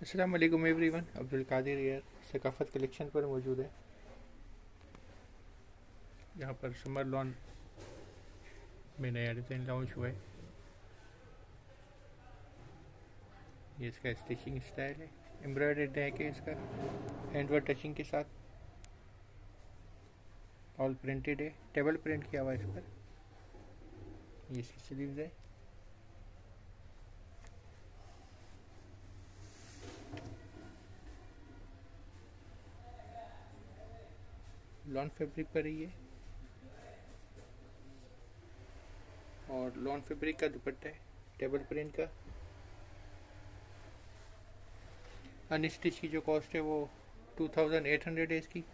अस्सलाम वालेकुम एवरीवन अब्दुल कादिर यार सकाफत कलेक्शन पर मौजूद है। यहाँ पर समर लॉन में नया डिज़ाइन लॉन्च हुआ है। ये इसका स्टिचिंग स्टाइल है। एम्ब्रॉयडर्ड है इसका? हैंडवर्क टचिंग के साथ। ऑल प्रिंटेड है। टेबल प्रिंट किया हुआ है इस पर। ये स्लीव्स है। लॉन फैब्रिक पर ही और लॉन फैब्रिक का दुपट्टा है, टेबल प्रिंट का। अनस्टिच की जो कॉस्ट है वो 2800 है इसकी।